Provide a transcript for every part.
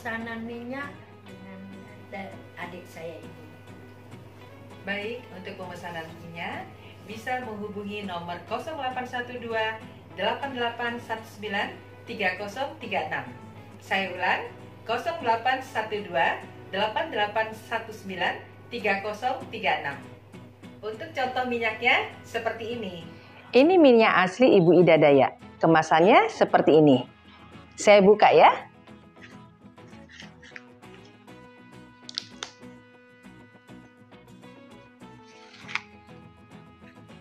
pesanan minyak dengan adik saya ini. Baik, untuk pemesanan minyak bisa menghubungi nomor 0812 8819 3036. Saya ulang 0812 8819 3036. Untuk contoh minyaknya seperti ini. Ini minyak asli Ibu Ida Daya. Kemasannya seperti ini. Saya buka ya.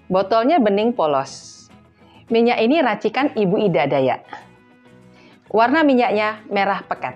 Botolnya bening polos. Minyak ini racikan Ibu Ida Daya. Warna minyaknya merah pekat.